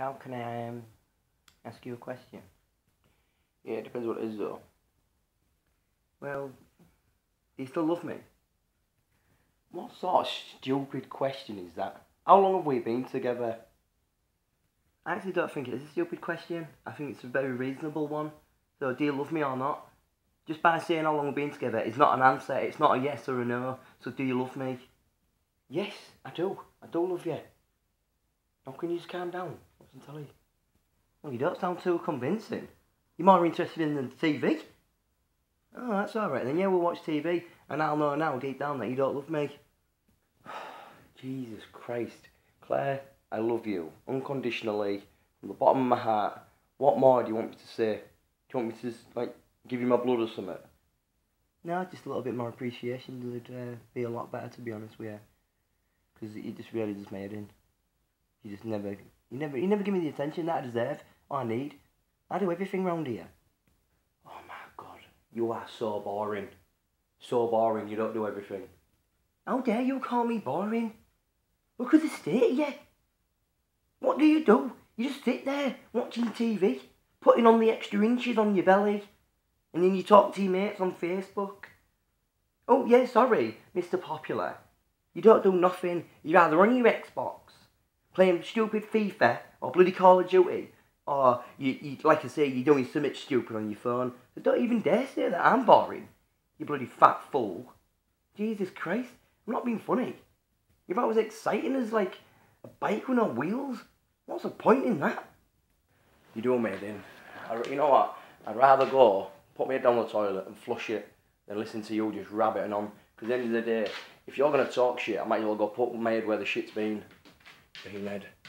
How can I um, ask you a question? Yeah, it depends what it is though. Well, do you still love me? What sort of stupid question is that? How long have we been together? I actually don't think it is a stupid question. I think it's a very reasonable one. So, do you love me or not? Just by saying how long we've been together is not an answer. It's not a yes or a no. So, do you love me? Yes, I do. I do love you. How can you just calm down? What's on telly? Well, you don't sound too convincing. You're more interested in the TV. Oh, that's alright then. Yeah, we'll watch TV, and I'll know now deep down that you don't love me. Jesus Christ. Claire, I love you unconditionally from the bottom of my heart. What more do you want me to say? Do you want me to just, like give you my blood or something? No, just a little bit more appreciation would uh, be a lot better, to be honest with you. Because you just really just made in. You just never, you never, you never give me the attention that I deserve or I need. I do everything round here. Oh my god, you are so boring. So boring, you don't do everything. How dare you call me boring? Look at the state of you. What do you do? You just sit there watching TV, putting on the extra inches on your belly, and then you talk to your mates on Facebook. Oh, yeah, sorry, Mr. Popular. You don't do nothing. You're either on your Xbox, playing stupid FIFA or bloody Call of Duty, or you, you like I say, you're doing something stupid on your phone. So don't even dare say that I'm boring. You bloody fat fool. Jesus Christ, I'm not being funny. If I was exciting as like a bike with no wheels, what's the point in that? You do amazing. I, you know what? I'd rather go, put me down the toilet and flush it than listen to you just rabbiting on. Because at the end of the day, if you're going to talk shit, I might as well go put my head where the shit's been. Being head.